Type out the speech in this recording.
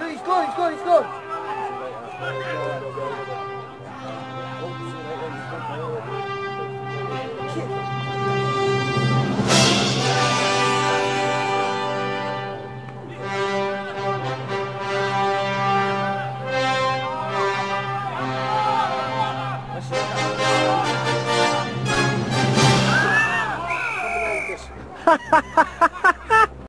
No, he's gone, he's gone, he's gone. Ha ha ha ha!